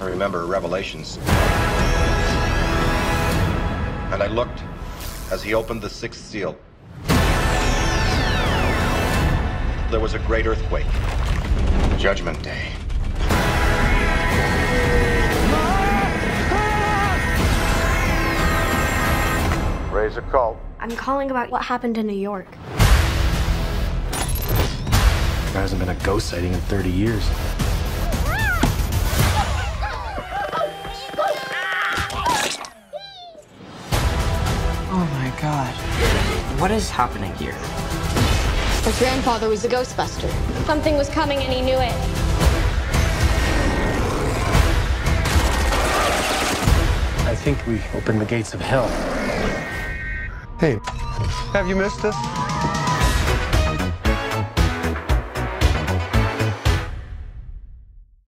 I remember Revelations. And I looked as he opened the sixth seal. There was a great earthquake. Judgment Day. Raise a cult. I'm calling about what happened in New York. There hasn't been a ghost sighting in 30 years. Oh my god. What is happening here? My grandfather was a Ghostbuster. Something was coming and he knew it. I think we opened the gates of hell. Hey, have you missed us?